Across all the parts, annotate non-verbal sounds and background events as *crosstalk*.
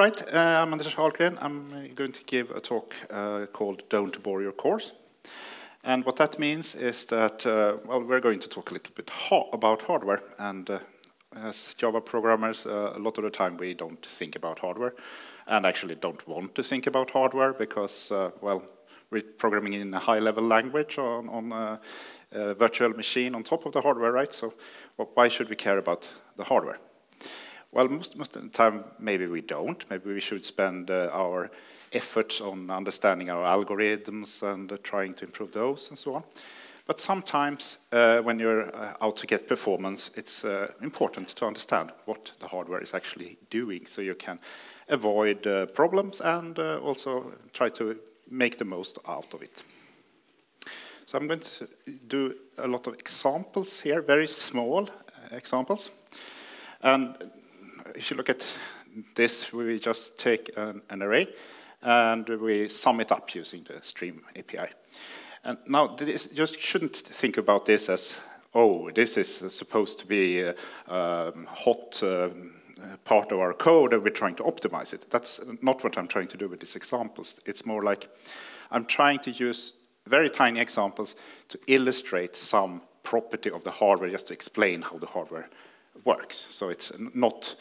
right, uh, I'm Anders Ahlgren. I'm going to give a talk uh, called Don't Bore Your Cores. And what that means is that, uh, well, we're going to talk a little bit ha about hardware. And uh, as Java programmers, uh, a lot of the time we don't think about hardware and actually don't want to think about hardware because, uh, well, we're programming in a high-level language on, on a, a, virtual machine on top of the hardware, right? So well, why should we care about the hardware? Well, most, most of the time, maybe we don't. Maybe we should spend uh, our efforts on understanding our algorithms and uh, trying to improve those and so on. But sometimes, uh, when you're uh, out to get performance, it's uh, important to understand what the hardware is actually doing so you can avoid uh, problems and also try to make the most out of it. So I'm going to do a lot of examples here, very small examples. And if you look at this, we just take an, an, array and we sum it up using the Stream API. And now, this, just shouldn't think about this as, oh, this is supposed to be a, a hot um, part of our code and we're trying to optimize it. That's not what I'm trying to do with these examples. It's more like I'm trying to use very tiny examples to illustrate some property of the hardware, just to explain how the hardware works. So it's not,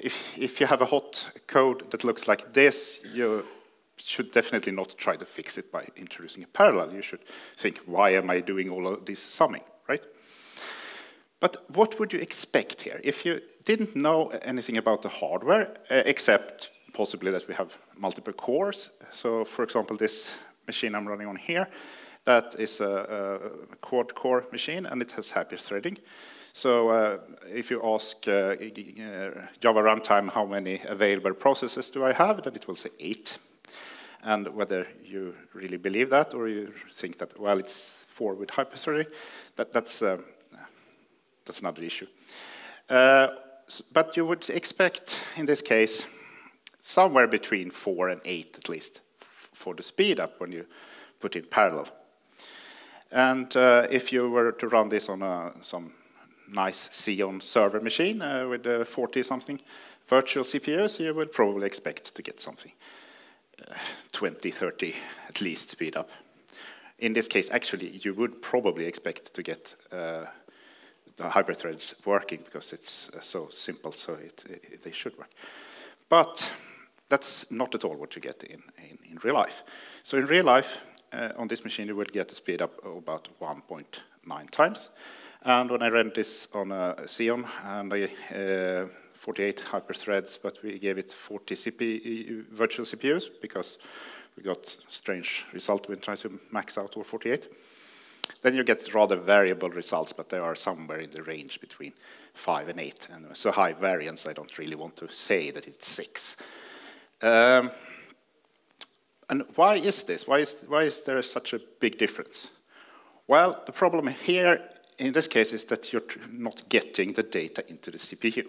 if, if you have a hot code that looks like this, you should definitely not try to fix it by introducing a parallel. You should think, why am I doing all of this summing, right? But what would you expect here? If you didn't know anything about the hardware, uh, except possibly that we have multiple cores. So for example, this machine I'm running on here, that is a, a quad core machine and it has hyper threading. So uh, if you ask uh, uh, Java runtime how many available processes do I have, then it will say eight. And whether you really believe that or you think that, well, it's four with hyperthreading, that, that's, uh, that's another issue. Uh, but you would expect, in this case, somewhere between four and eight at least for the speed up when you put in parallel. And uh, if you were to run this on a, some nice Xeon server machine uh, with 40-something uh, virtual CPUs, you would probably expect to get something uh, 20, 30 at least speed up. In this case, actually, you would probably expect to get uh, the hyperthreads working because it's uh, so simple, so it, it, they should work. But that's not at all what you get in, in, in real life. So in real life, uh, on this machine, you will get a speed up of about 1.9 times. And when I ran this on a Xeon, and I, uh, 48 hyperthreads, but we gave it 40 CPU, virtual CPUs because we got strange result when trying to max out all 48. Then you get rather variable results, but they are somewhere in the range between 5 and 8. And so high variance, I don't really want to say that it's 6. Um, and why is this? Why is, why is there such a big difference? Well, the problem here in this case is that you're not getting the data into the CPU.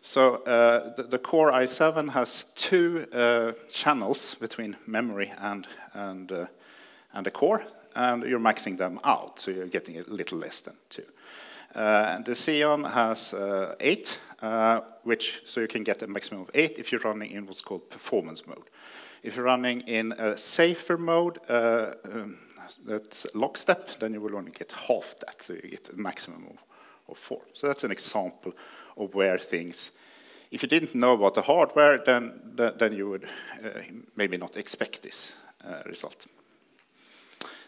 So uh, the, the, Core i7 has two uh, channels between memory and, and, uh, and the core, and you're maxing them out, so you're getting a little less than two. Uh, and the Xeon has uh, eight, uh, which so you can get a maximum of eight if you're running in what's called performance mode. If you're running in a safer mode, um, that's lockstep, then you will only get half that, so you get a maximum of, of four. So that's an example of where things, if you didn't know about the hardware, then, then you would uh, maybe not expect this uh, result.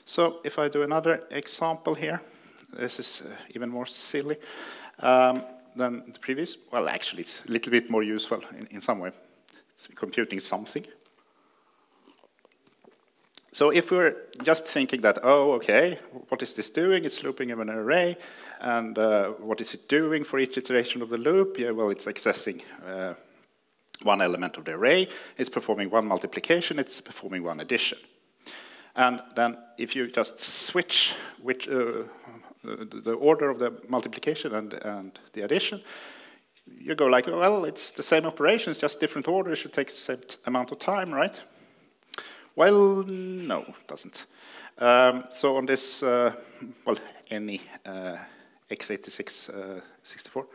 So if I do another example here, this is uh, even more silly um, than the previous. Well, actually, it's a little bit more useful in, in some way. It's computing something. So if we're just thinking that, oh, okay, what is this doing? It's looping in an array, and uh, what is it doing for each iteration of the loop? Yeah, well, it's accessing uh, one element of the array, it's performing one multiplication, it's performing one addition. And then if you just switch which, uh, the order of the multiplication and, and the addition, you go like, well, it's the same operation, it's just different order, it should take the same amount of time, right? Well, no, it doesn't. Um, so on this, uh, well, any uh, x86 uh, 64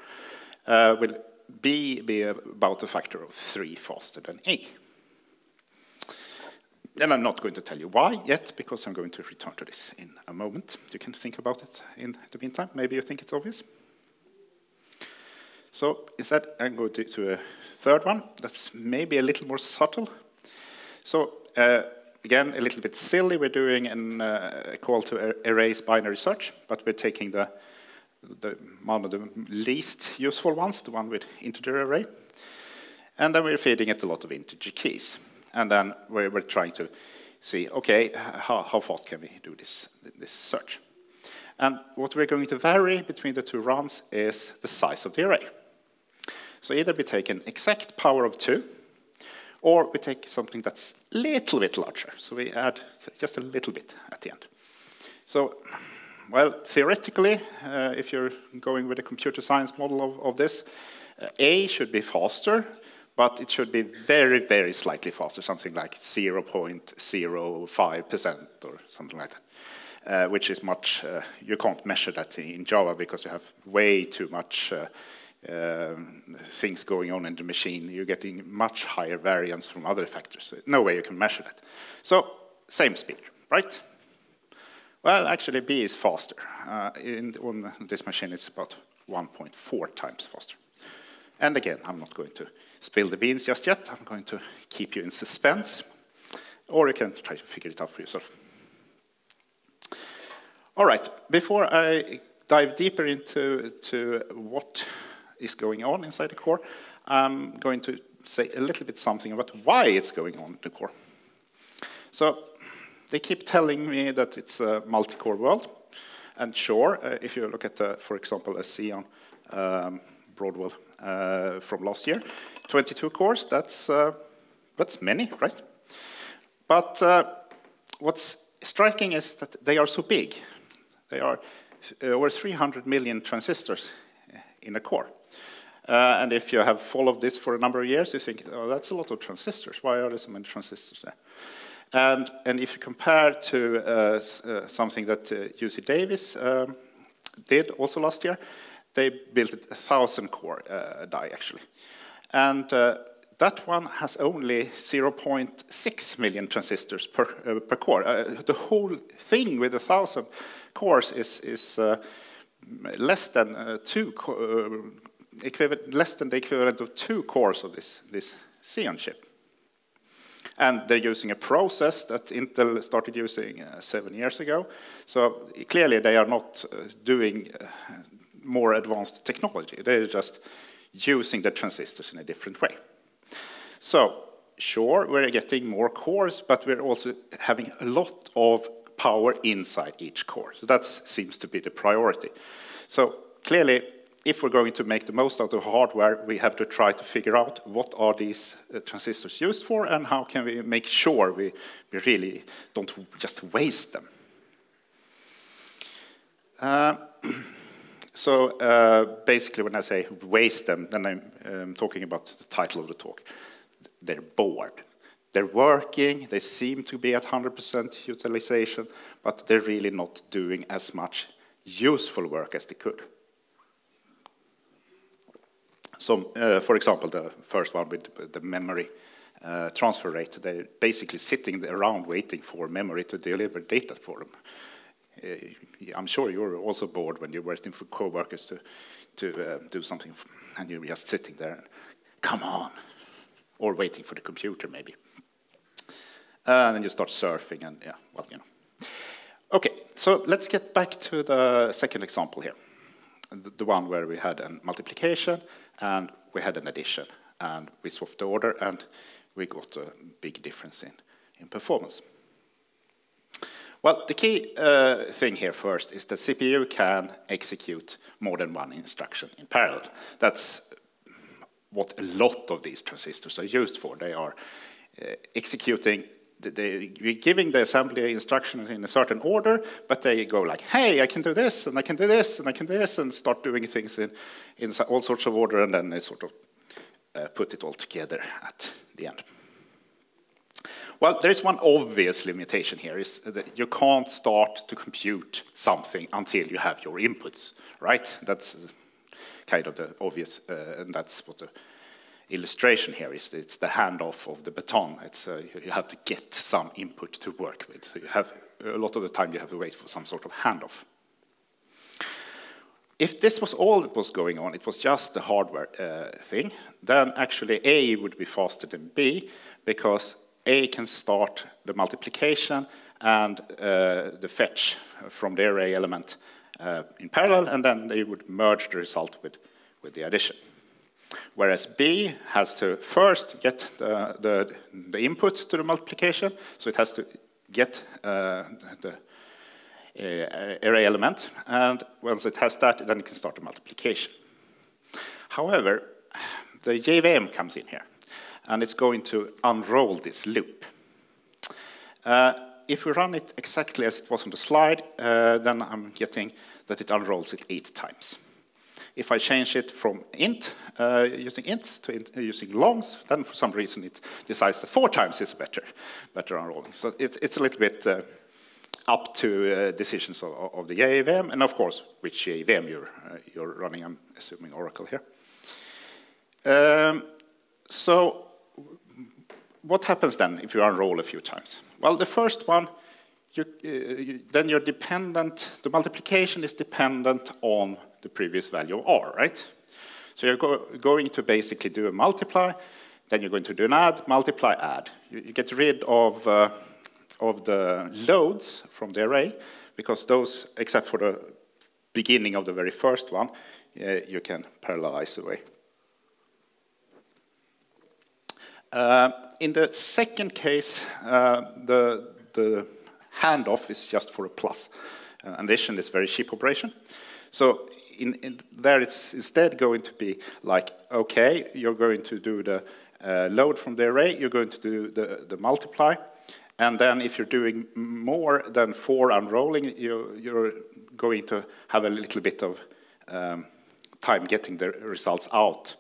uh, will B be about a factor of 3 faster than A. And I'm not going to tell you why yet, because I'm going to return to this in a moment. You can think about it in the meantime. Maybe you think it's obvious. So instead, I'm going to, to a third one that's maybe a little more subtle. So uh, again, a little bit silly. We're doing an, uh, a call to er Arrays binary search, but we're taking the, the, one of the least useful ones, the one with integer array. And then we're feeding it a lot of integer keys. And then we're, we're trying to see, okay, how, how, fast can we do this, this search? And what we're going to vary between the two runs is the size of the array. So either we take an exact power of 2, or we take something that's a little bit larger. So we add just a little bit at the end. So, well, theoretically, uh, if you're going with a computer science model of, of this, uh, A should be faster, but it should be very, very slightly faster, something like 0.05% or something like that. Uh, which is much, uh, you can't measure that in Java because you have way too much uh, things going on in the machine. You're getting much higher variance from other factors. No way you can measure that. So same speed, right? Well, actually, B is faster. Uh, in, on this machine, it's about 1.4 times faster. And again, I'm not going to spill the beans just yet. I'm going to keep you in suspense, or you can try to figure it out for yourself. All right, before I dive deeper into to what is going on inside the core, I'm going to say a little bit something about why it's going on in the core. So they keep telling me that it's a multi-core world. And sure, uh, if you look at, uh, for example, a Xeon um, Broadwell uh, from last year. 22 cores, that's, uh, that's many, right? But uh, what's striking is that they are so big. They are over 300 million transistors in a core. Uh, and if you have followed this for a number of years, you think, oh, that's a lot of transistors. Why are there so many transistors there? And, and if you compare to uh, uh, something that UC Davis um, did also last year, they built a 1,000 core uh, die, actually. And uh, that one has only 0.6 million transistors per, uh, per core. Uh, the whole thing with 1,000 cores is, is uh, less than uh, two, less than the equivalent of two cores of this, this Xeon chip. And they're using a process that Intel started using uh, seven years ago. So clearly they are not uh, doing uh, more advanced technology. They're just using the transistors in a different way. So, sure, we're getting more cores, but we're also having a lot of power inside each core. So that seems to be the priority. So clearly, if we're going to make the most out of hardware, we have to try to figure out what are these uh, transistors used for and how can we make sure we, we really don't just waste them. Uh, *clears throat* So uh, basically, when I say waste them, then I'm um, talking about the title of the talk. They're bored. They're working, they seem to be at 100% utilization, but they're really not doing as much useful work as they could. So, uh, for example, the first one with the memory uh, transfer rate, they're basically sitting around waiting for memory to deliver data for them. Uh, I'm sure you're also bored when you're waiting for coworkers to, to uh, do something, and you're just sitting there, come on, or waiting for the computer maybe. Uh, and then you start surfing, and yeah, well, you know. Okay, so let's get back to the second example here, the, one where we had a multiplication and we had an addition, and we swapped the order, and we got a big difference in, in performance. Well, the key uh, thing here first is that CPU can execute more than one instruction in parallel. That's what a lot of these transistors are used for. They are uh, executing, they, are giving the assembly instructions in a certain order, but they go like, hey, I can do this, and I can do this, and I can do this, and start doing things in, in all sorts of order, and then they sort of uh, put it all together at the end. Well, there is one obvious limitation here, is that you can't start to compute something until you have your inputs, right? That's, kind of the obvious, uh, and that's what the illustration here is. It's the handoff of the baton. It's, uh, you have to get some input to work with. So you have, a lot of the time you have to wait for some sort of handoff. If this was all that was going on, it was just the hardware uh, thing, then actually A would be faster than B because A can start the multiplication and uh, the fetch from the array element uh, in parallel, and then they would merge the result with, with the addition. Whereas B has to first get the, the, the input to the multiplication, so it has to get uh, the uh, array element, and once it has that, then it can start the multiplication. However, the JVM comes in here, and it's going to unroll this loop. Uh, if we run it exactly as it was on the slide, uh, then I'm getting that it unrolls it eight times. If I change it from int, uh, using int to int, uh, using longs, then for some reason it decides that four times is better, better unrolling. So it, it's a little bit uh, up to uh, decisions of, of, the JVM, and of course, which JVM you're, uh, you're running. I'm assuming Oracle here. Um, so what happens then if you unroll a few times? Well, the first one, you, uh, you, then you're dependent, the multiplication is dependent on the previous value of r, right? So you're go going to basically do a multiply, then you're going to do an add, multiply, add. You, you get rid of, uh, of the loads from the array, because those, except for the beginning of the very first one, uh, you can parallelize away. Uh, in the second case, uh, the, the handoff is just for a plus. Uh, addition is very cheap operation. So in, in there it's instead going to be like, okay, you're going to do the uh, load from the array, you're going to do the, the multiply, and then if you're doing more than four unrolling, you, you're going to have a little bit of um, time getting the results out.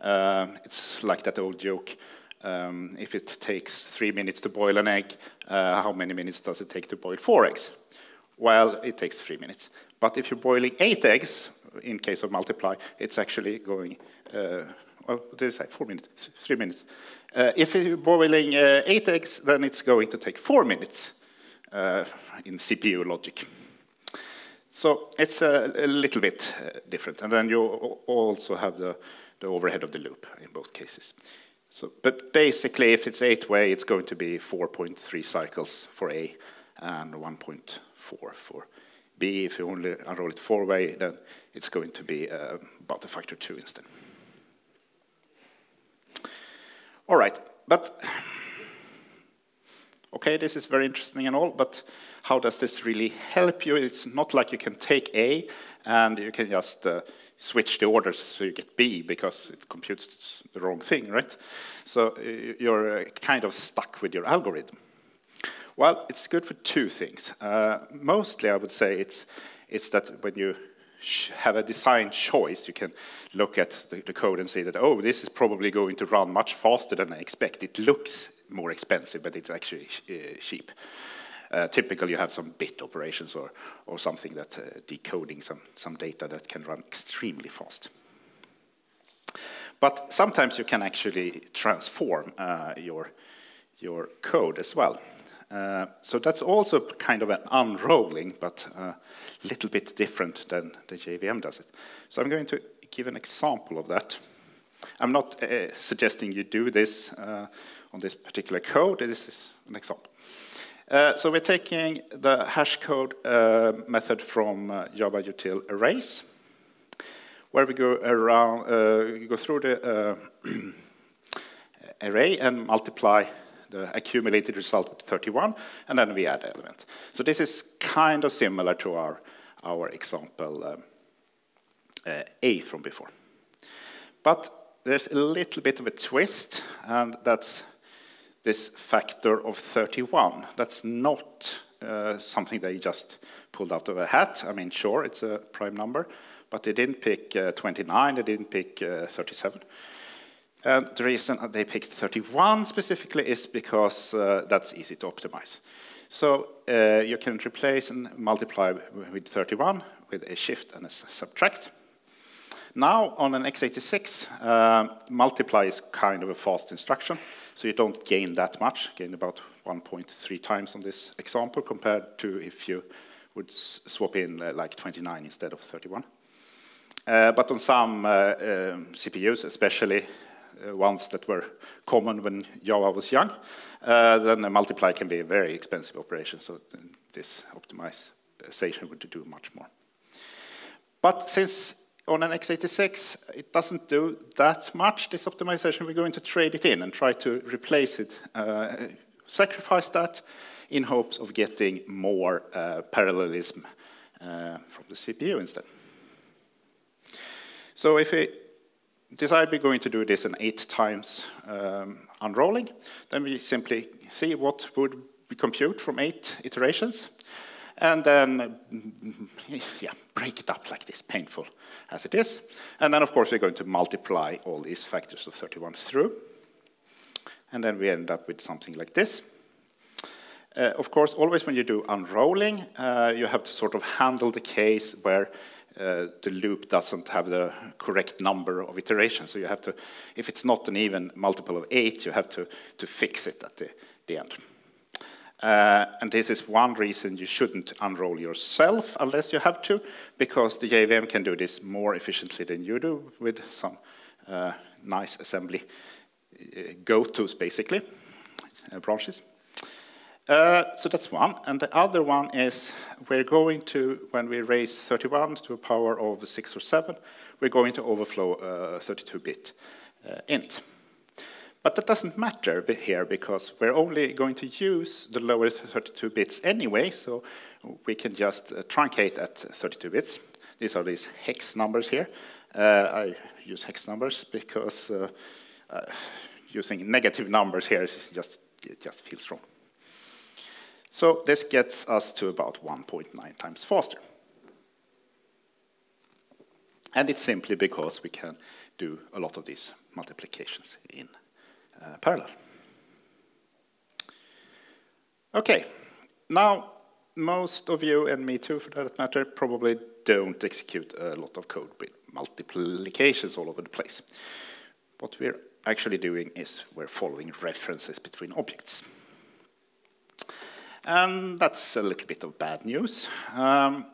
Um, it's like that old joke, um, if it takes three minutes to boil an egg, uh, how many minutes does it take to boil four eggs? Well, it takes three minutes. But if you're boiling eight eggs, in case of multiply, it's actually going, uh, well, what did I say, four minutes, three minutes. Uh, if you're boiling uh, eight eggs, then it's going to take four minutes uh, in CPU logic. So it's a, a little bit uh, different. And then you also have the, the overhead of the loop in both cases. So, but basically, if it's eight-way, it's going to be 4.3 cycles for A and 1.4 for B. If you only unroll it four-way, then it's going to be uh, about a factor two instead. All right, but okay, this is very interesting and all, but how does this really help you? It's not like you can take A and you can just uh, switch the orders so you get B because it computes the wrong thing, right? So uh, you're uh, kind of stuck with your algorithm. Well, it's good for two things. Uh, mostly, I would say it's, it's that when you have a design choice, you can look at the, the, code and say that, oh, this is probably going to run much faster than I expect. It looks more expensive, but it's actually uh, cheap. Uh, typically, you have some bit operations or, or something that uh, decoding some, some data that can run extremely fast. But sometimes you can actually transform uh, your, your code as well. Uh, so that's also kind of an unrolling, but a uh, little bit different than the JVM does it. So I'm going to give an example of that. I'm not uh, suggesting you do this uh, on this particular code. This is an example. Uh, so we're taking the hash code method from Java util arrays, where we go around, uh, go through the *clears throat* array and multiply the accumulated result with 31, and then we add element. So this is kind of similar to our, our example um, A from before. But there's a little bit of a twist, and that's this factor of 31. That's not uh, something they just pulled out of a hat. I mean, sure, it's a prime number, but they didn't pick uh, 29, they didn't pick uh, 37. And the reason they picked 31 specifically is because uh, that's easy to optimize. So uh, you can replace and multiply with 31 with a shift and a subtract. Now, on an x86, uh, multiply is kind of a fast instruction, so you don't gain that much, gain about 1.3 times on this example compared to if you would swap in uh, like 29 instead of 31. Uh, but on some uh, um, CPUs, especially ones that were common when Java was young, uh, then a multiply can be a very expensive operation, so this optimization would do much more. But since on an x86 it doesn't do that much, this optimization, we're going to trade it in and try to replace it, uh, sacrifice that in hopes of getting more uh, parallelism uh, from the CPU instead. So if we decide we're going to do this in eight times um, unrolling, then we simply see what would we compute from eight iterations, and then *laughs* yeah, break it up like this, painful as it is. And then, of course, we're going to multiply all these factors of 31 through, and then we end up with something like this. Uh, of course, always when you do unrolling, uh, you have to sort of handle the case where uh, the loop doesn't have the correct number of iterations. So you have to, if it's not an even multiple of eight, you have to, to fix it at the, the end. Uh, and this is one reason you shouldn't unroll yourself unless you have to, because the JVM can do this more efficiently than you do with some uh, nice assembly uh, go-tos, basically, uh, branches. Uh, so that's one. And the other one is we're going to, when we raise 31 to a power of 6 or 7, we're going to overflow a 32-bit uh, int. But that doesn't matter here because we're only going to use the lower 32 bits anyway, so we can just uh, truncate at 32 bits. These are these hex numbers here. Uh, I use hex numbers because uh, uh using negative numbers here just, it just feels wrong. So this gets us to about 1.9 times faster. And it's simply because we can do a lot of these multiplications in uh, parallel. Okay, now most of you, and me too for that matter, probably don't execute a lot of code with multiplications all over the place. What we're actually doing is we're following references between objects. And that's a little bit of bad news, um,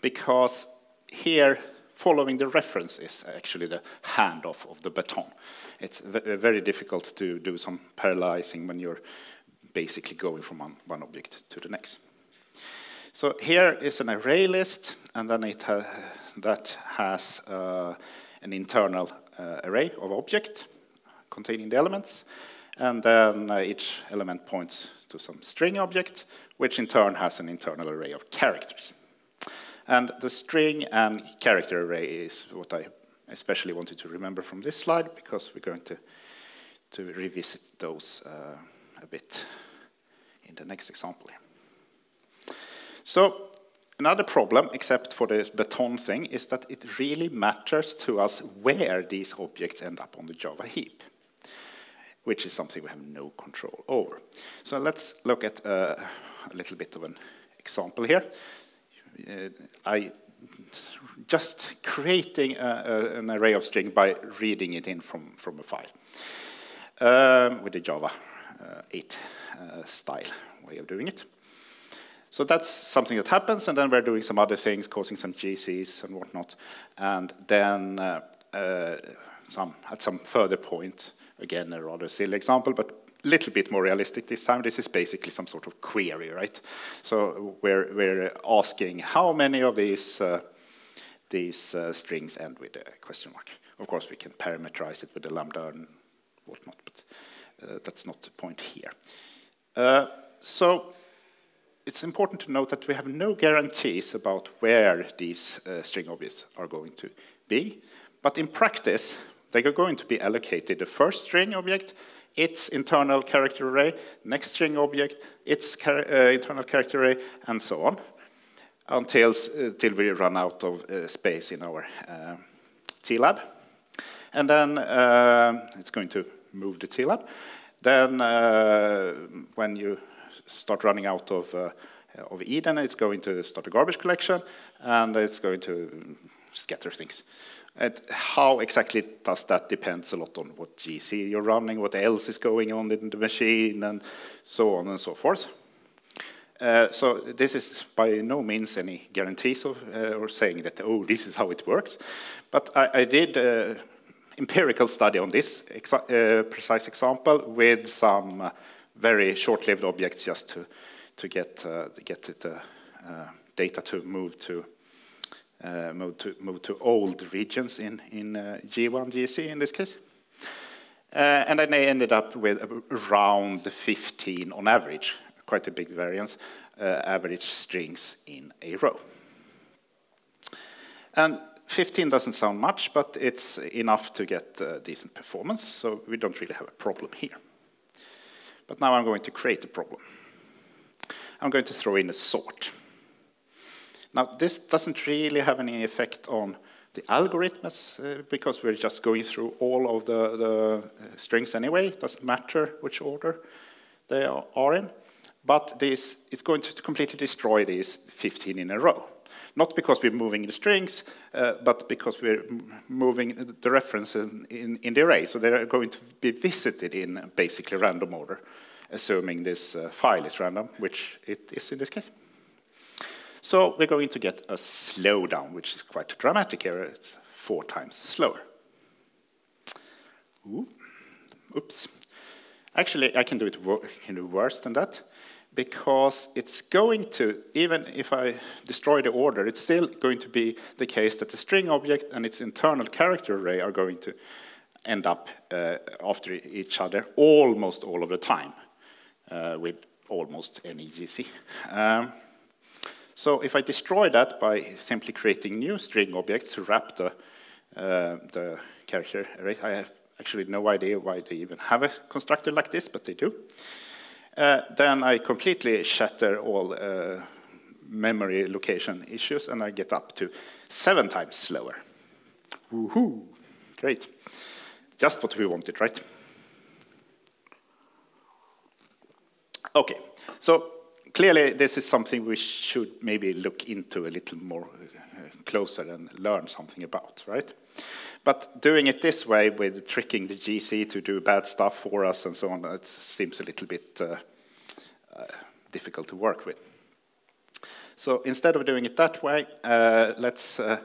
because here, following the reference is actually the handoff of the baton. It's very difficult to do some parallelizing when you're basically going from one, one object to the next. So here is an array list, and then it ha that has uh, an internal uh, array of objects containing the elements, and then uh, each element points to some string object, which in turn has an internal array of characters. And the string and character array is what I especially wanted to remember from this slide, because we're going to, to revisit those uh, a bit in the next example. Here. So another problem, except for the baton thing, is that it really matters to us where these objects end up on the Java heap which is something we have no control over. So let's look at uh, a little bit of an example here. Uh, I just creating a, a, an array of string by reading it in from, from a file um, with the Java uh, 8 uh, style way of doing it. So that's something that happens, and then we're doing some other things, causing some GCs and whatnot, and then uh, uh, some, at some further point, Again, a rather silly example, but a little bit more realistic this time. This is basically some sort of query, right? So we're, we're asking how many of these, uh, these uh, strings end with a question mark. Of course, we can parameterize it with a lambda and whatnot, but uh, that's not the point here. Uh, so it's important to note that we have no guarantees about where these uh, string objects are going to be. But in practice, they are going to be allocated the first string object, its internal character array, next string object, its char uh, internal character array, and so on, until, uh, we run out of uh, space in our uh, TLAB. And then uh, it's going to move the TLAB. Then uh, when you start running out of, of Eden, it's going to start a garbage collection, and it's going to scatter things. And how exactly does that depends a lot on what GC you're running, what else is going on in the machine, and so on and so forth. Uh, so this is by no means any guarantees of, uh, or saying that, oh, this is how it works. But I, I did uh, empirical study on this exa uh, precise example with some uh, very short-lived objects just to, to get, uh, get the data to move to uh, move to move to old regions in in uh, G1 GC in this case. Uh, and then I ended up with around 15 on average, quite a big variance, average strings in a row. And 15 doesn't sound much, but it's enough to get uh, decent performance, so we don't really have a problem here. But now I'm going to create a problem. I'm going to throw in a sort. Now, this doesn't really have any effect on the algorithms uh, because we're just going through all of the, the uh, strings anyway. It doesn't matter which order they are, are in. But this, it's going to completely destroy these 15 in a row. Not because we're moving the strings, uh, but because we're moving the references in, in, in, the array. So they're going to be visited in basically random order, assuming this uh, file is random, which it is in this case. So we're going to get a slowdown, which is quite dramatic here. It's four times slower. Ooh. Oops. Actually, I can do it can do worse than that because it's going to, even if I destroy the order, it's still going to be the case that the string object and its internal character array are going to end up uh, after each other almost all of the time uh, with almost any GC. Um, so if I destroy that by simply creating new string objects to wrap the, uh, the character array, I have actually no idea why they even have a constructor like this, but they do. Uh, then I completely shatter all uh, memory location issues, and I get up to seven times slower. Woohoo! Great. Just what we wanted, right? Okay, so clearly this is something we should maybe look into a little more uh, closer and learn something about, right? But doing it this way with tricking the GC to do bad stuff for us and so on, it seems a little bit uh, uh, difficult to work with. So instead of doing it that way, uh, let's uh,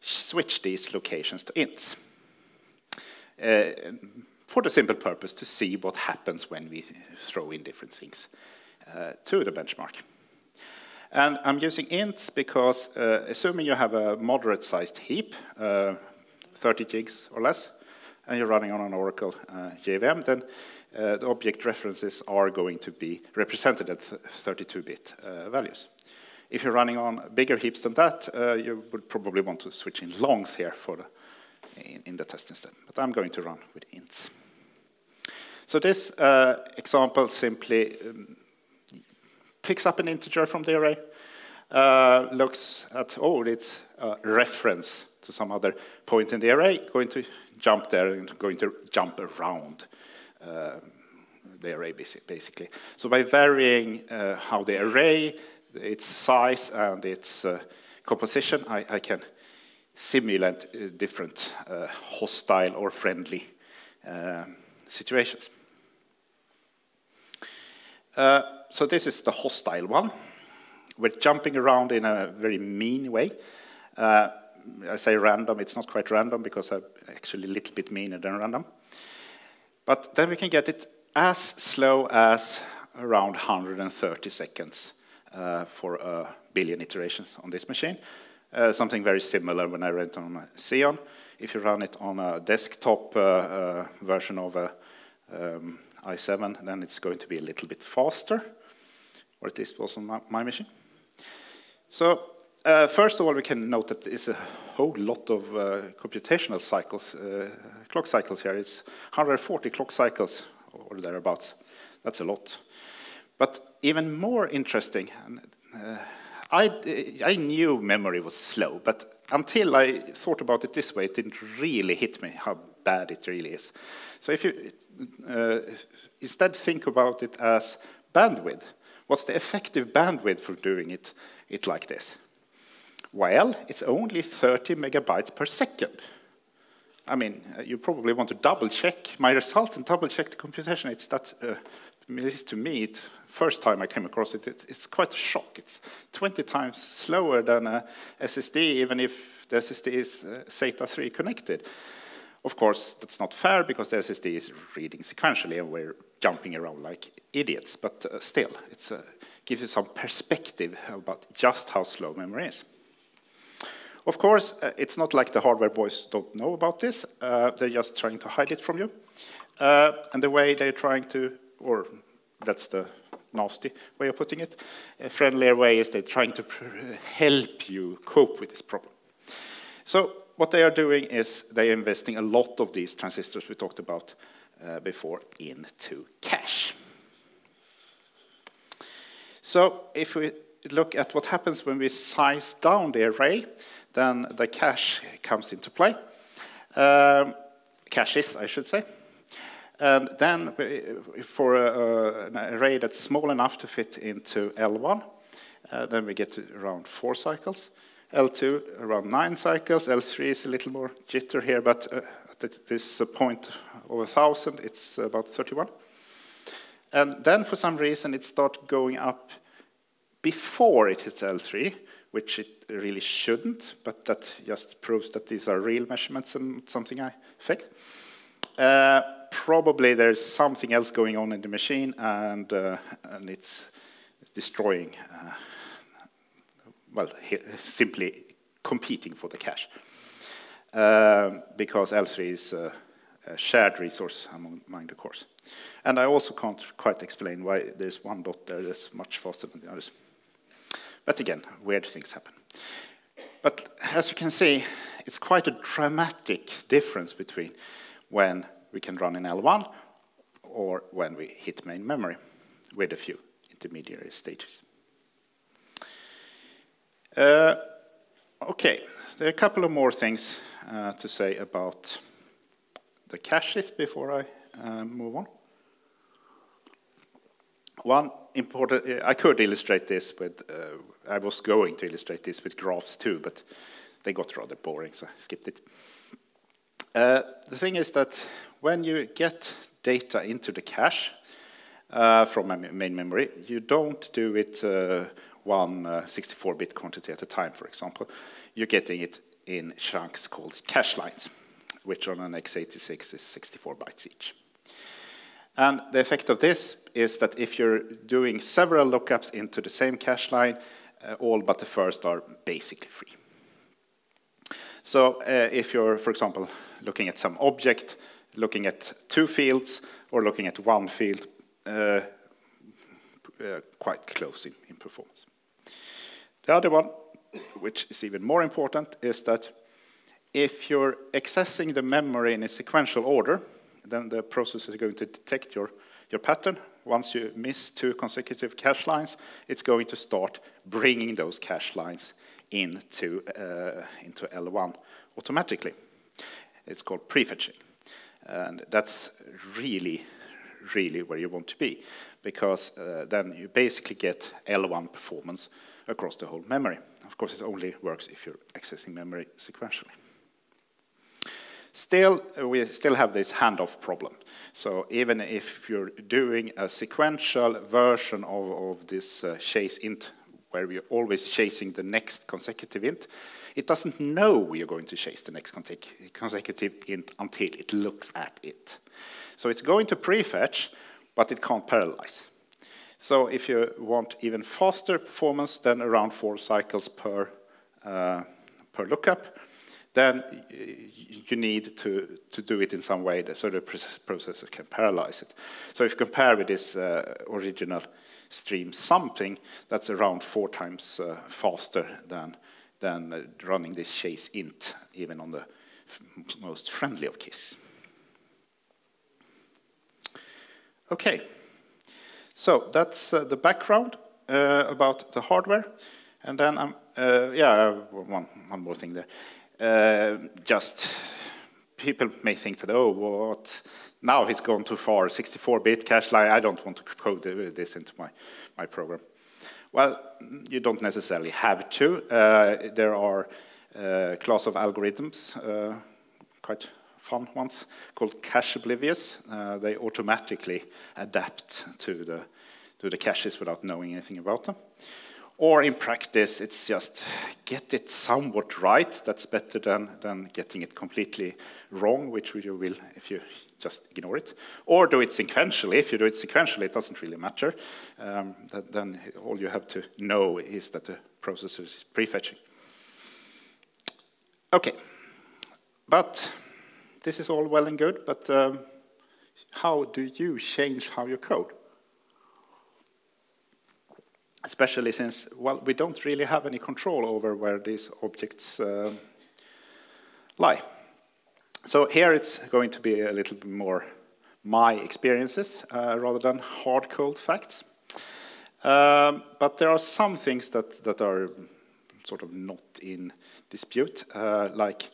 switch these locations to ints. Uh, for the simple purpose to see what happens when we throw in different things. Uh, to the benchmark. And I'm using ints because uh, assuming you have a moderate-sized heap, uh, 30 gigs or less, and you're running on an Oracle JVM, then uh, the object references are going to be represented at 32-bit uh, values. If you're running on bigger heaps than that, uh, you would probably want to switch in longs here for the, in, in, the test instead. But I'm going to run with ints. So this example simply um, picks up an integer from the array, uh, looks at, oh, it's a reference to some other point in the array, going to jump there and going to jump around uh, the array, basically. So by varying uh, how the array, its size, and its uh, composition, I, I, can simulate uh, different uh, hostile or friendly situations. Uh, so this is the hostile one. We're jumping around in a very mean way. Uh, I say random, it's not quite random because I'm actually a little bit meaner than random. But then we can get it as slow as around 130 seconds uh, for a billion iterations on this machine. Uh, something very similar when I ran it on Xeon. If you run it on a desktop uh, uh version of a um, i7, then it's going to be a little bit faster, or at least was on my, my machine. So uh, first of all, we can note that it's a whole lot of uh, computational cycles, uh, clock cycles here. It's 140 clock cycles or thereabouts. That's a lot. But even more interesting, uh, I, I knew memory was slow, but until I thought about it this way, it didn't really hit me how bad it really is. So if you uh, instead think about it as bandwidth, what's the effective bandwidth for doing it, it like this? Well, it's only 30 megabytes per second. I mean, uh, you probably want to double check my results and double check the computation. It's that, uh, at least to me, it, first time I came across it, it, it's quite a shock. It's 20 times slower than a SSD, even if the SSD is uh, SATA 3 connected. Of course, that's not fair because the SSD is reading sequentially and we're jumping around like idiots, but uh, still, it uh, gives you some perspective about just how slow memory is. Of course, uh, it's not like the hardware boys don't know about this. Uh, they're just trying to hide it from you. Uh, and the way they're trying to, or that's the nasty way of putting it, a friendlier way is they're trying to help you cope with this problem. So what they are doing is they're investing a lot of these transistors we talked about uh, before into cache. So if we look at what happens when we size down the array, then the cache comes into play. Um, caches, I should say. And then for a, an array that's small enough to fit into L1, uh, then we get to around four cycles. L2 around nine cycles. L3 is a little more jitter here, but uh, at this point of 1,000, it's about 31. And then for some reason, it starts going up before it hits L3, which it really shouldn't, but that just proves that these are real measurements and something I fake. Uh, probably there's something else going on in the machine, and, uh, and it's destroying uh, well, simply competing for the cache. Um, because L3 is a, a shared resource among, among, the cores. And I also can't quite explain why there's one dot there that's much faster than the others. But again, weird things happen. But as you can see, it's quite a dramatic difference between when we can run in L1 or when we hit main memory with a few intermediary stages. Uh, okay, there are a couple of more things uh, to say about the caches before I uh, move on. One important, uh, I could illustrate this with, uh, I was going to illustrate this with graphs too, but they got rather boring, so I skipped it. Uh, the thing is that when you get data into the cache from main memory, you don't do it one 64-bit uh, quantity at a time, for example, you're getting it in chunks called cache lines, which on an x86 is 64 bytes each. And the effect of this is that if you're doing several lookups into the same cache line, uh, all but the first are basically free. So uh, if you're, for example, looking at some object, looking at two fields, or looking at one field, uh, uh quite close in, in performance. The other one, which is even more important, is that if you're accessing the memory in a sequential order, then the processor is going to detect your, your pattern. Once you miss two consecutive cache lines, it's going to start bringing those cache lines into, uh, into L1 automatically. It's called prefetching. And that's really, really where you want to be, because uh, then you basically get L1 performance across the whole memory. Of course, it only works if you're accessing memory sequentially. Still, we still have this handoff problem. So even if you're doing a sequential version of, of this uh, chase int, where we're always chasing the next consecutive int, it doesn't know you're going to chase the next consecutive int until it looks at it. So it's going to prefetch, but it can't parallelize. So if you want even faster performance than around four cycles per, uh, per lookup, then you need to, to do it in some way that, so the processor can parallelize it. So if you compare with this uh, original stream something, that's around four times uh, faster than, than uh, running this chase int, even on the most friendly of cases. Okay. So that's uh, the background uh, about the hardware. And then, um, uh, yeah, one, one more thing there. Uh, just, people may think that, oh, what, now he's gone too far, 64-bit cache line, I don't want to code this into my, my program. Well, you don't necessarily have to. Uh, there are a uh, class of algorithms, uh, quite fun ones, called cache oblivious. Uh, they automatically adapt to the, to the caches without knowing anything about them. Or in practice, it's just get it somewhat right. That's better than, than getting it completely wrong, which you will if you just ignore it. Or do it sequentially. If you do it sequentially, it doesn't really matter. Um, then all you have to know is that the processor is prefetching. Okay, but this is all well and good, but um, how do you change how you code? Especially since, well, we don't really have any control over where these objects uh, lie. So here it's going to be a little bit more my experiences uh, rather than hard cold facts. Um, but there are some things that, that are sort of not in dispute, uh, like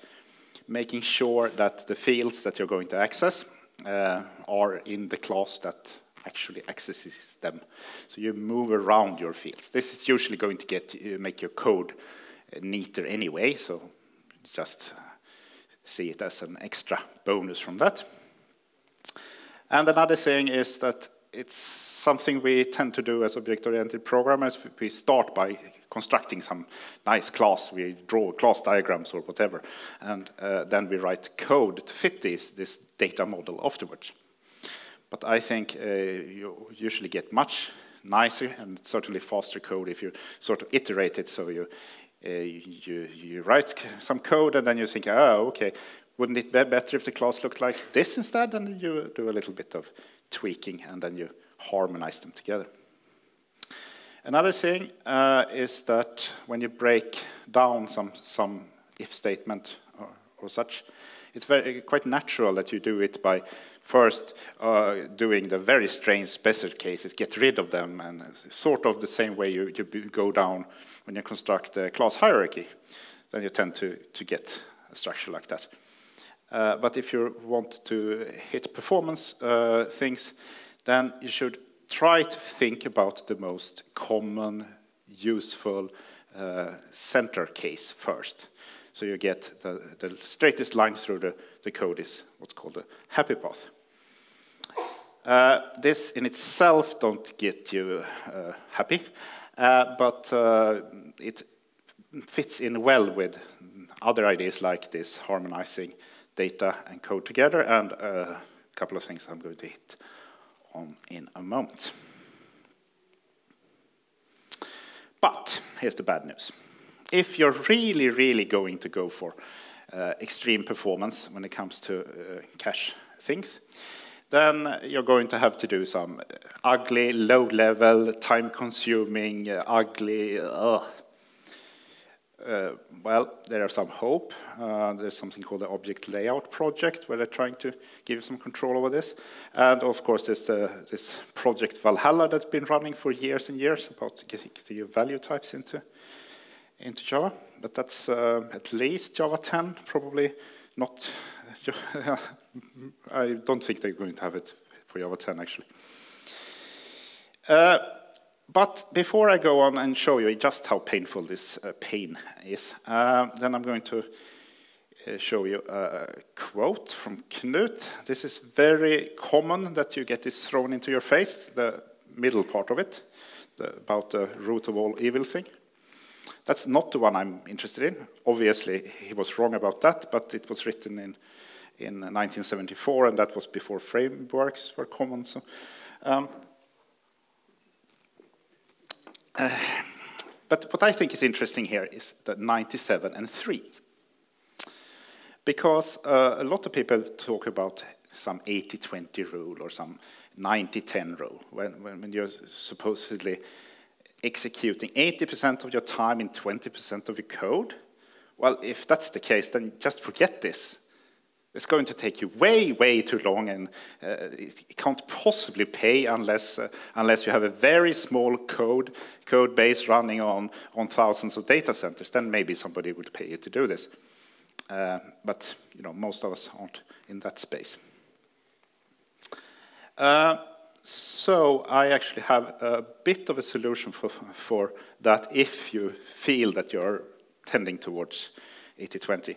making sure that the fields that you're going to access uh, are in the class that actually accesses them. So you move around your fields. This is usually going to get uh, make your code uh, neater anyway, so just uh, see it as an extra bonus from that. And another thing is that it's something we tend to do as object-oriented programmers. We start by constructing some nice class. We draw class diagrams or whatever, and uh, then we write code to fit this, this data model afterwards. But I think uh, you usually get much nicer and certainly faster code if you sort of iterate it. So you, uh, you, you write some code and then you think, oh, okay, wouldn't it be better if the class looked like this instead? And you do a little bit of tweaking and then you harmonize them together. Another thing uh, is that when you break down some, some if statement or, or such, it's very, quite natural that you do it by first uh, doing the very strange special cases, get rid of them, and sort of the same way you, you go down when you construct a class hierarchy, then you tend to, to get a structure like that. Uh, but if you want to hit performance uh, things, then you should try to think about the most common, useful uh, center case first. So you get the, the straightest line through the, the code is what's called a happy path. Uh, this in itself don't get you uh, happy, uh, but uh, it fits in well with other ideas like this harmonizing data and code together and a couple of things I'm going to hit on in a moment. But here's the bad news if you're really, really going to go for uh, extreme performance when it comes to uh, cache things, then you're going to have to do some ugly, low-level, time-consuming, uh, ugly, uh, well, there is some hope. Uh, there's something called the Object Layout Project, where they're trying to give you some control over this. And of course, there's uh, this Project Valhalla that's been running for years and years about getting the value types into into Java, but that's uh, at least Java 10, probably not. *laughs* I don't think they're going to have it for Java 10, actually. Uh, but before I go on and show you just how painful this uh, pain is, uh, then I'm going to uh, show you a quote from Knuth. This is very common that you get this thrown into your face, the middle part of it, the, about the root of all evil thing. That's not the one I'm interested in. Obviously, he was wrong about that, but it was written in, in 1974, and that was before frameworks were common. So, um, uh, *sighs* but what I think is interesting here is the 97 and 3. Because uh, a lot of people talk about some 80-20 rule or some 90-10 rule, when, when you're supposedly executing 80% of your time in 20% of your code? Well, if that's the case, then just forget this. It's going to take you way, way too long, and uh, it can't possibly pay unless, uh, unless you have a very small code, code base running on, on thousands of data centers. Then maybe somebody would pay you to do this. Uh, but you know, most of us aren't in that space. Uh, so I actually have a bit of a solution for, for that if you feel that you're tending towards 80-20.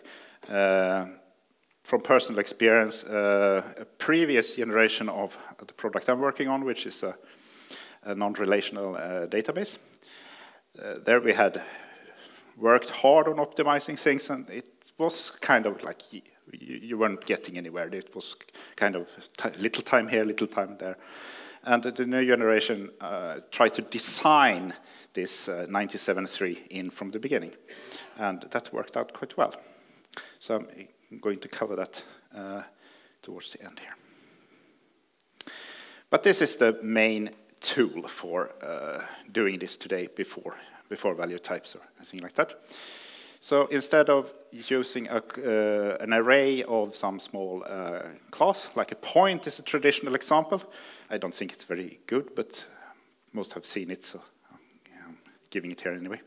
From personal experience, uh, a previous generation of the product I'm working on, which is a, a non-relational uh, database, uh, there we had worked hard on optimizing things, and it was kind of like you, weren't getting anywhere. It was kind of little time here, little time there. And the new generation uh, tried to design this uh, 97.3 in from the beginning. And that worked out quite well. So going to cover that uh, towards the end here. But this is the main tool for uh, doing this today before, before value types or anything like that. So instead of using a, uh, an array of some small uh, class, like a point is a traditional example, I don't think it's very good, but most have seen it, so I'm giving it here anyway.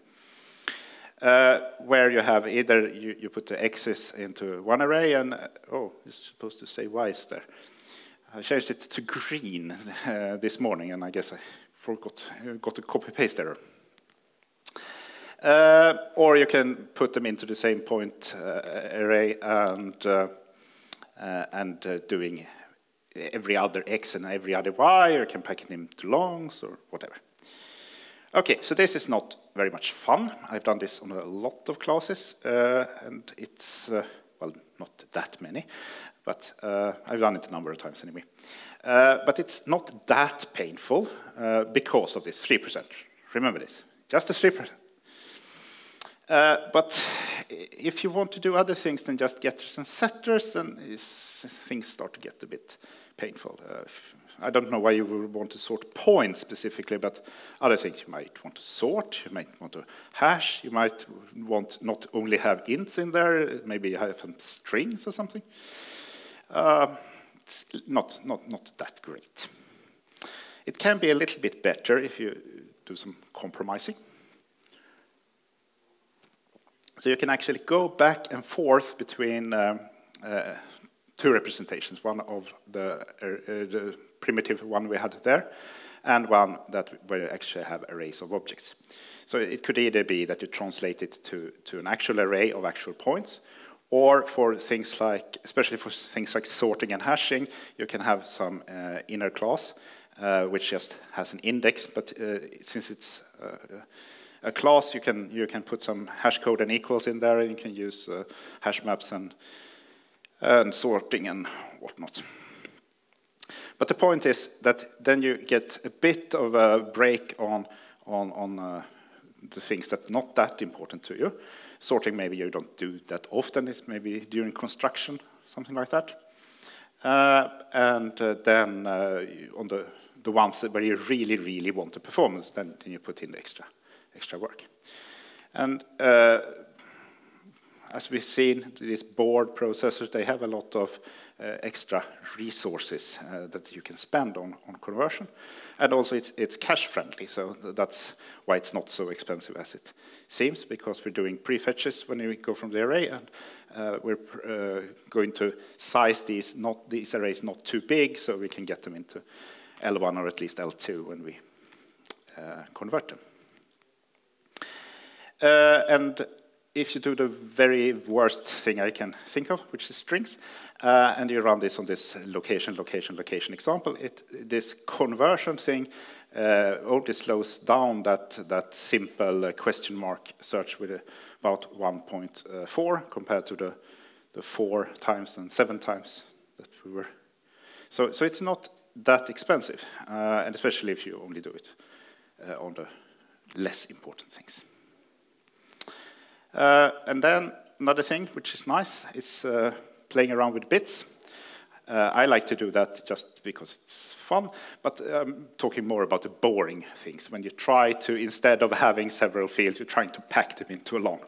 Uh, where you have either you, you, put the x's into one array and, uh, oh, it's supposed to say y's there. I changed it to green *laughs* uh, this morning, and I guess I forgot got a copy-paste error. Uh, or you can put them into the same point uh, array and, uh, and doing every other x and every other y, or you can pack it into longs or whatever. Okay, so this is not very much fun. I've done this on a lot of classes, uh, and it's, uh, well, not that many, but uh, I've done it a number of times anyway. but it's not that painful because of this 3%. Remember this, just a 3%. Uh, but if you want to do other things than just getters and setters, then things start to get a bit painful. Uh, I don't know why you would want to sort points specifically, but other things you might want to sort, you might want to hash, you might want not only have ints in there, maybe you have some strings or something. Uh, it's not, not, not that great. It can be a little bit better if you do some compromising. So you can actually go back and forth between um, uh, two representations, one of the, uh, uh, the, primitive one we had there, and one that where you actually have arrays of objects. So it could either be that you translate it to, to an actual array of actual points, or for things like, especially for things like sorting and hashing, you can have some uh, inner class, uh, which just has an index, but uh, since it's a class, you can, you can put some hash code and equals in there, and you can use uh, hash maps and, and sorting and whatnot. But the point is that then you get a bit of a break on, on, on uh, the things that not that important to you. Sorting, maybe you don't do that often. It's maybe during construction, something like that. Uh, and uh, then uh, on the, the ones where you really, really want the performance, then, then you put in the extra extra work. And uh, as we've seen, these board processors, they have a lot of uh, extra resources uh, that you can spend on, on conversion. And also it's, it's cache friendly, so that's why it's not so expensive as it seems, because we're doing prefetches when we go from the array, and uh, we're uh, going to size these, not, these arrays not too big, so we can get them into L1 or at least L2 when we uh, convert them. Uh, and if you do the very worst thing I can think of, which is strings, uh, and you run this on this location, location, location example, it, this conversion thing uh, only slows down that, that simple uh, question mark search with about 1.4 compared to the, the four times and seven times that we were. So, so it's not that expensive, uh, and especially if you only do it uh, on the less important things. Uh, and then another thing, which is nice, is uh, playing around with bits. Uh, I like to do that just because it's fun, but I'm um, talking more about the boring things, when you try to, instead of having several fields, you're trying to pack them into a long.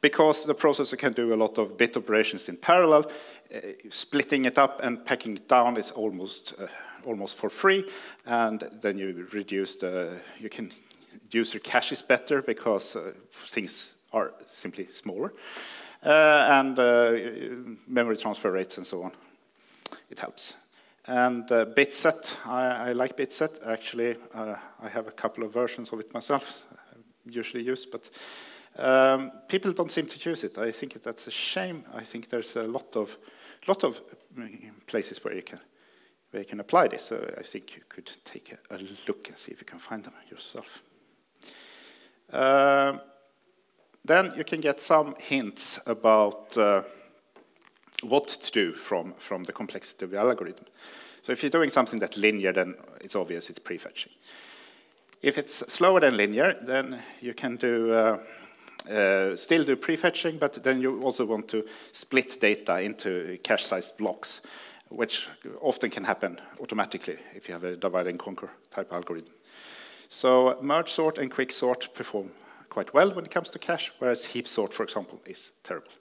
Because the processor can do a lot of bit operations in parallel, uh, splitting it up and packing it down is almost, uh, almost for free, and then you reduce the, you can use your caches better because uh, things are simply smaller. Uh, and uh, memory transfer rates and so on. It helps. And uh, Bitset, I, I, like Bitset. Actually, uh, I have a couple of versions of it myself, I usually use, but um, people don't seem to use it. I think that's a shame. I think there's a lot of, lot of places where you can, where you can apply this. So I think you could take a, a look and see if you can find them yourself. Uh, then you can get some hints about uh, what to do from, from the complexity of the algorithm. So if you're doing something that's linear, then it's obvious it's prefetching. If it's slower than linear, then you can do uh, uh, still do prefetching, but then you also want to split data into cache-sized blocks, which often can happen automatically if you have a divide and conquer type algorithm. So merge sort and quick sort perform quite well when it comes to cache, whereas heap sort, for example, is terrible.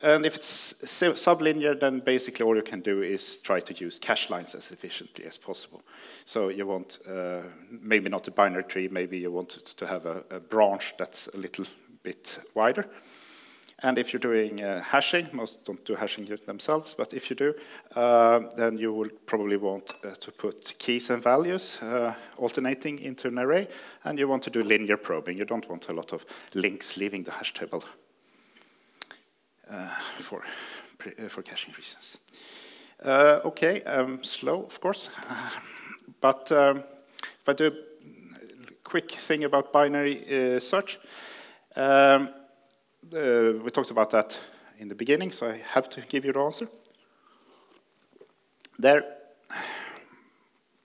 And if it's sublinear, then basically all you can do is try to use cache lines as efficiently as possible. So you want uh, maybe not a binary tree, maybe you want to have a, a, branch that's a little bit wider. And if you're doing uh, hashing, most don't do hashing themselves, but if you do, uh, then you will probably want uh, to put keys and values uh, alternating into an array, and you want to do linear probing. You don't want a lot of links leaving the hash table uh, for, uh, for caching reasons. Okay, um, slow, of course. *laughs* but um, if I do a quick thing about binary search, um, we talked about that in the beginning, so I have to give you the answer. There,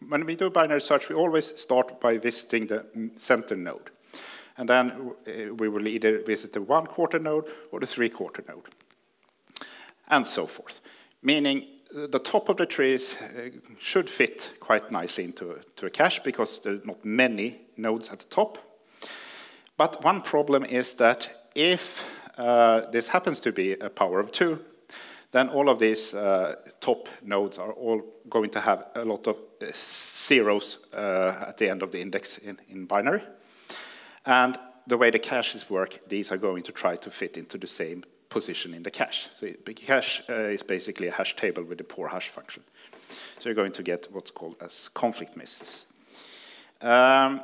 when we do binary search, we always start by visiting the center node. And then uh, we will either visit the one quarter node or the three quarter node, and so forth. Meaning uh, the top of the trees uh, should fit quite nicely into to a cache because there are not many nodes at the top. But one problem is that if uh, this happens to be a power of two, then all of these uh, top nodes are all going to have a lot of uh, zeros uh, at the end of the index in, in binary. And the way the caches work, these are going to try to fit into the same position in the cache. So the cache uh, is basically a hash table with a poor hash function. So you're going to get what's called as conflict misses. Um,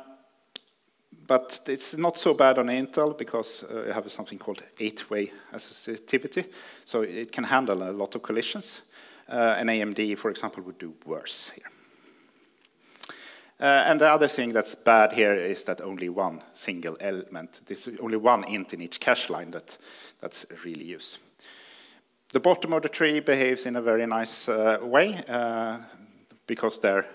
but it's not so bad on Intel because uh, you have something called eight-way associativity. So it can handle a lot of collisions. Uh, and AMD, for example, would do worse here. Uh, and the other thing that's bad here is that only one single element, there's only one int in each cache line that that's really used. The bottom of the tree behaves in a very nice uh, way uh, because there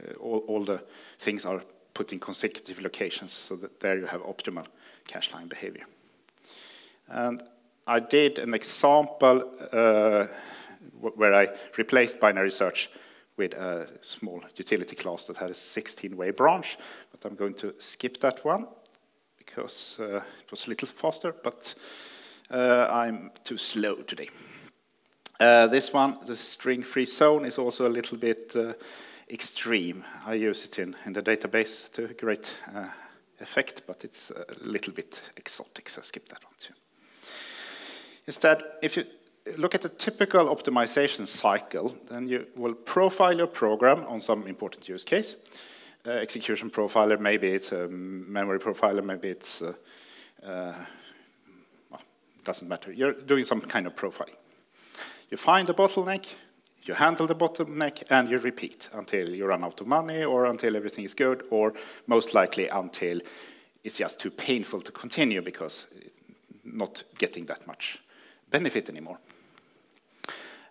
uh, all, all, the things are put in consecutive locations so that there you have optimal cache line behavior. And I did an example uh, where I replaced binary search with a small utility class that had a 16-way branch, but I'm going to skip that one because uh, it was a little faster, but uh, I'm too slow today. Uh, this one, the string-free zone, is also a little bit uh, extreme. I use it in, in the database to a great uh, effect, but it's a little bit exotic, so skip that one too. Instead, if you look at the typical optimization cycle, then you will profile your program on some important use case. Uh, execution profiler, maybe it's a memory profiler, maybe it's, uh, uh, well, doesn't matter. You're doing some kind of profiling. You find a bottleneck, you handle the bottleneck, and you repeat until you run out of money, or until everything is good, or most likely until it's just too painful to continue because not getting that much benefit anymore.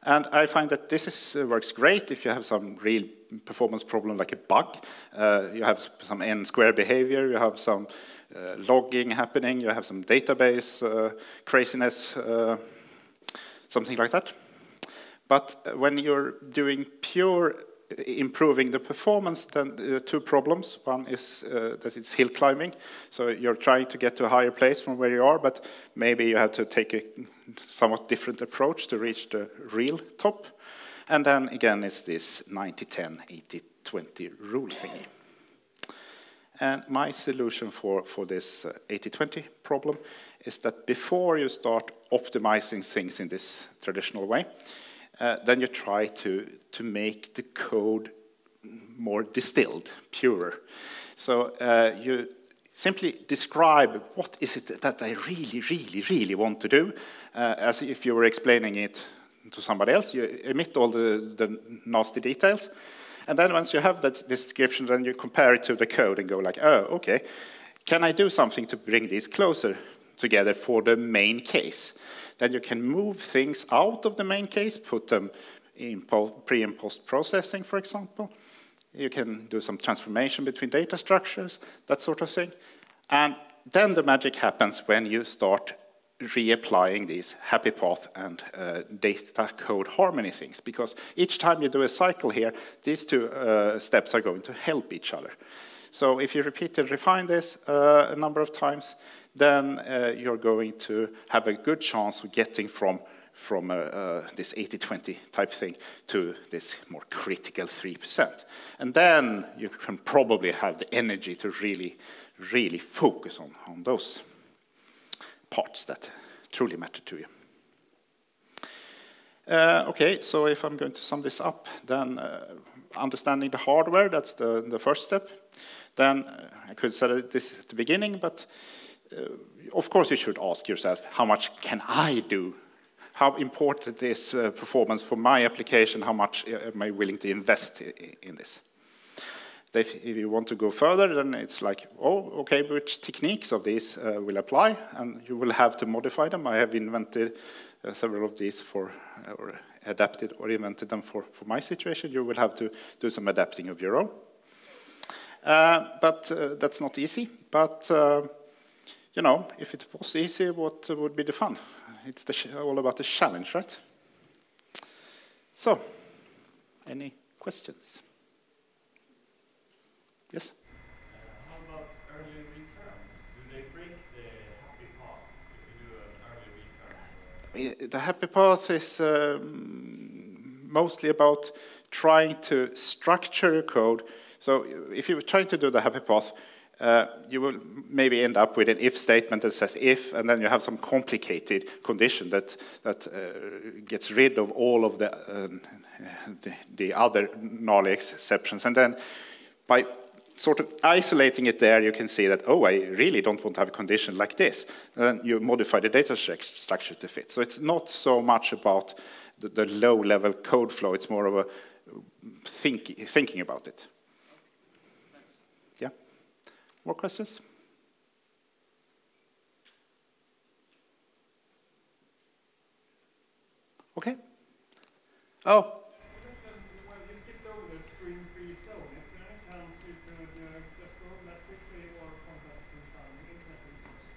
And I find that this is, uh, works great if you have some real performance problem like a bug. Uh, you have some n-square behavior, you have some uh, logging happening, you have some database uh, craziness, uh, something like that. But when you're doing pure improving the performance, then the two problems. One is uh, that it's hill climbing, so you're trying to get to a higher place from where you are, but maybe you have to take a somewhat different approach to reach the real top. And then again, it's this 90-10, 80-20 rule thingy. And my solution for, for this 80-20 uh, problem is that before you start optimizing things in this traditional way, uh, then you try to, to make the code more distilled, purer. So uh, you simply describe what is it that I really, really, really want to do, uh, as if you were explaining it to somebody else. You omit all the, the nasty details. And then once you have that description, then you compare it to the code and go like, oh, okay, can I do something to bring these closer together for the main case? Then you can move things out of the main case, put them in pre and post processing, for example. You can do some transformation between data structures, that sort of thing. And then the magic happens when you start reapplying these happy path and uh, data code harmony things, because each time you do a cycle here, these two uh, steps are going to help each other. So if you repeat and refine this uh, a number of times, then uh, you're going to have a good chance of getting from from uh, uh, this 80-20 type thing to this more critical 3%. And then you can probably have the energy to really, really focus on, on those parts that truly matter to you. Uh, okay, so if I'm going to sum this up, then uh, understanding the hardware, that's the, the first step. Then uh, I could say this at the beginning, but of course you should ask yourself, how much can I do? How important is uh, performance for my application? How much uh, am I willing to invest in this? If, you want to go further, then it's like, oh, okay, which techniques of these uh, will apply? And you will have to modify them. I have invented uh, several of these for, uh, or adapted or invented them for, for my situation. You will have to do some adapting of your own. Uh, but uh, that's not easy. But, uh, you know, if it was easy, what would be the fun? It's the all about the challenge, right? So, any questions? Yes? how about early returns? Do they break the happy path if you do an early return? The happy path is um, mostly about trying to structure your code. So if you're trying to do the happy path, uh, you will maybe end up with an if statement that says if, and then you have some complicated condition that, that uh, gets rid of all of the, um, the, the, other gnarly exceptions. And then by sort of isolating it there, you can see that, oh, I really don't want to have a condition like this. And then you modify the data structure to fit. So it's not so much about the, the low-level code flow. It's more of a think, thinking about it. More questions? Okay. Oh,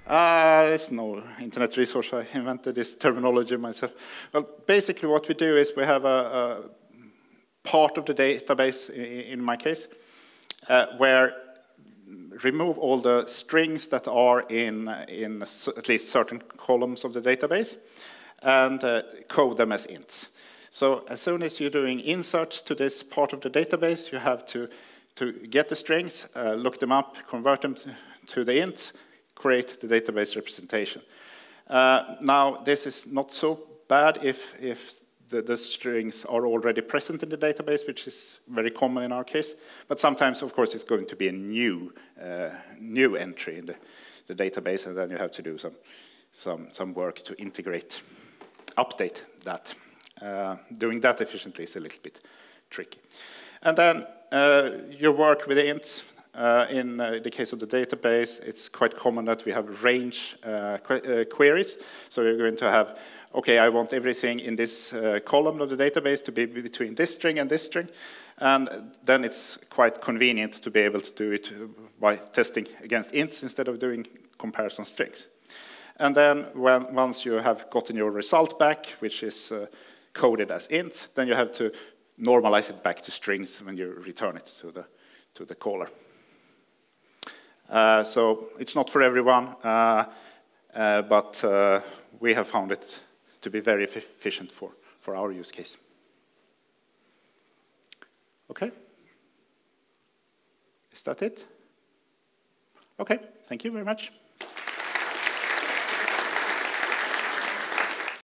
Uh, it's no internet resource. I invented this terminology myself. Well, basically what we do is we have a, a part of the database, in, in my case, uh, where remove all the strings that are in, in at least certain columns of the database and uh, code them as ints. So as soon as you're doing inserts to this part of the database, you have to, to get the strings, uh, look them up, convert them to the ints, create the database representation. Uh, now, this is not so bad if, if the, the, strings are already present in the database, which is very common in our case. But sometimes, of course, it's going to be a new, uh, new entry in the, the, database, and then you have to do some, some, some work to integrate, update that. Uh, doing that efficiently is a little bit tricky. And then uh, you work with the ints, uh, in uh, the case of the database, it's quite common that we have range uh, qu uh, queries. So we're going to have, okay, I want everything in this uh, column of the database to be between this string and this string. And then it's quite convenient to be able to do it by testing against ints instead of doing comparison strings. And then when, once you have gotten your result back, which is uh, coded as ints, then you have to normalize it back to strings when you return it to the, to the caller. Uh, so it's not for everyone, uh, uh, but we have found it to be very efficient for, for our use case. Okay? Is that it? Okay, thank you very much.